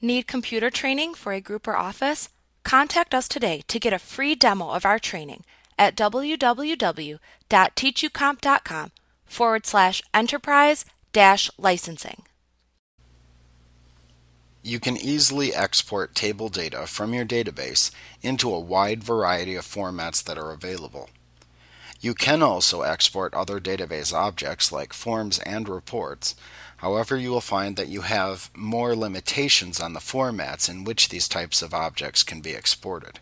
Need computer training for a group or office? Contact us today to get a free demo of our training at www.teachucomp.com forward slash enterprise dash licensing. You can easily export table data from your database into a wide variety of formats that are available. You can also export other database objects like forms and reports. However, you will find that you have more limitations on the formats in which these types of objects can be exported.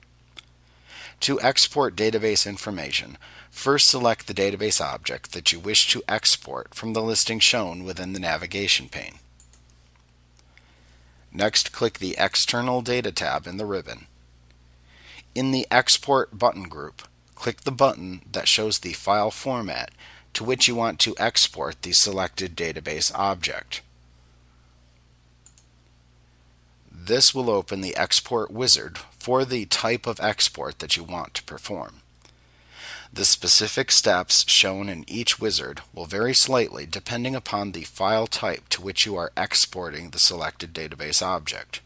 To export database information, first select the database object that you wish to export from the listing shown within the navigation pane. Next, click the External Data tab in the ribbon. In the Export button group, click the button that shows the file format to which you want to export the selected database object. This will open the export wizard for the type of export that you want to perform. The specific steps shown in each wizard will vary slightly depending upon the file type to which you are exporting the selected database object.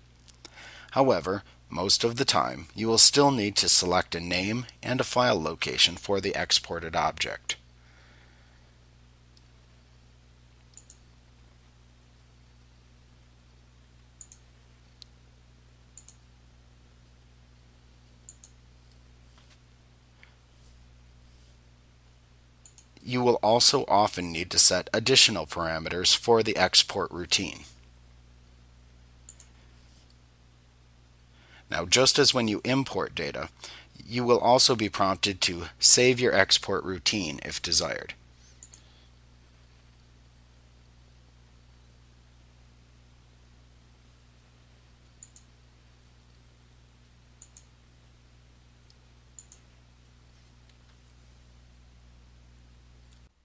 However, most of the time, you will still need to select a name and a file location for the exported object. You will also often need to set additional parameters for the export routine. Now, just as when you import data, you will also be prompted to save your export routine if desired.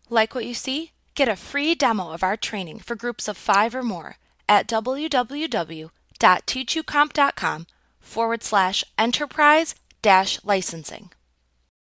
Like what you see? Get a free demo of our training for groups of five or more at www.teachucomp.com forward slash enterprise dash licensing.